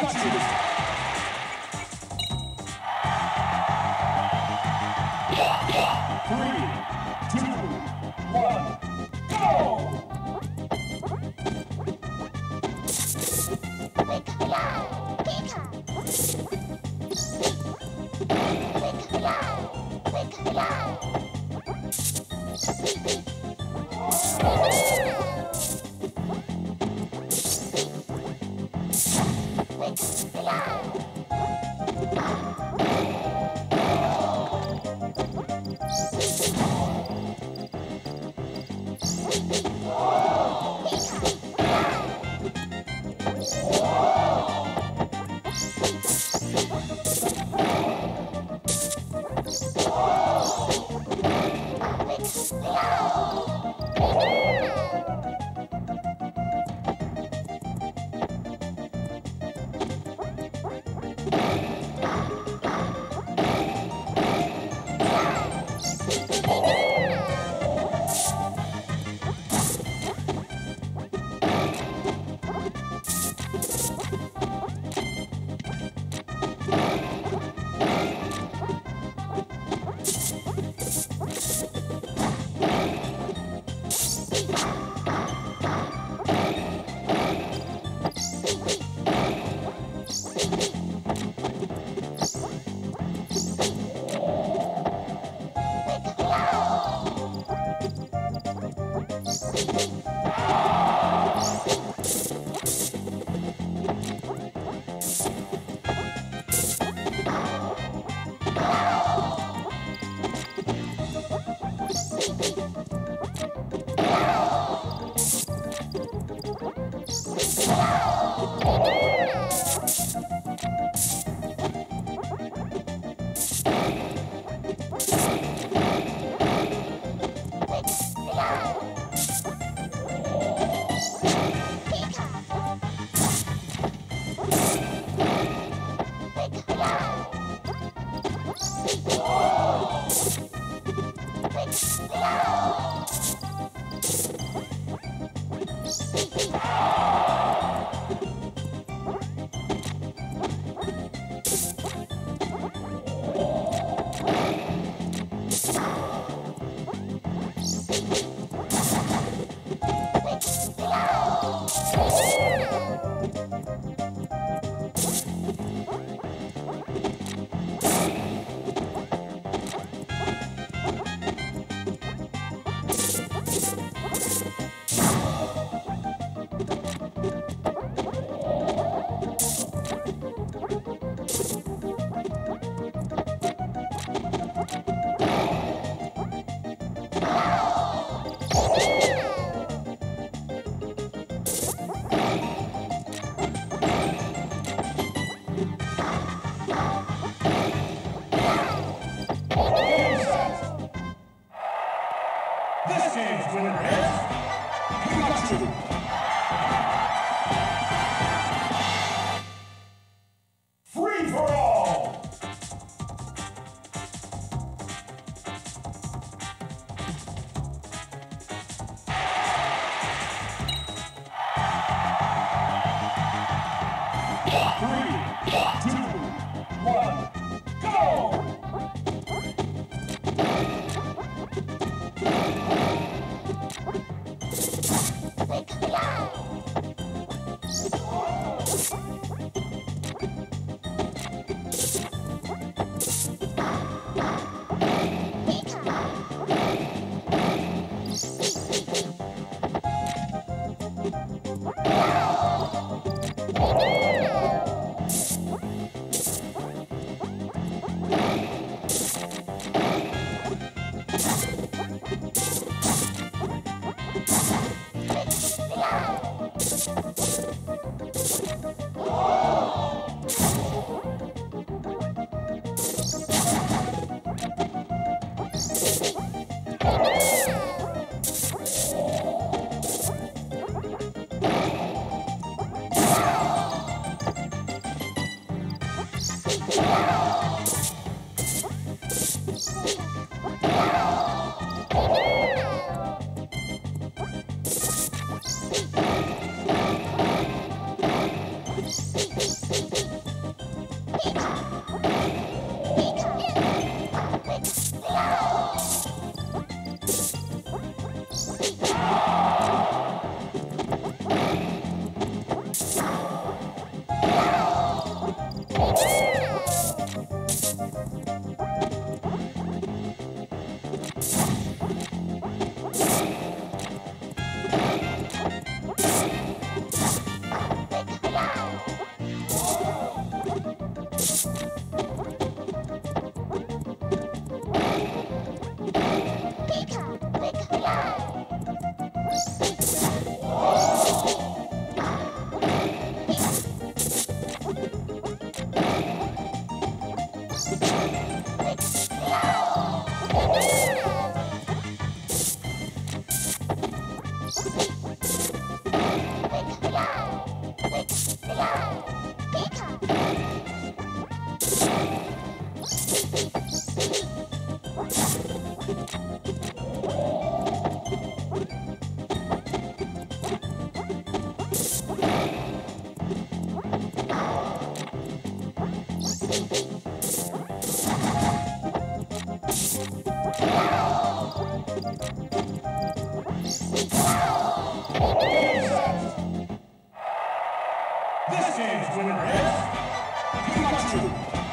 マッチす。みんな! Woo! This game's winner is Pikachu. Oh! This game's winner is Pikachu!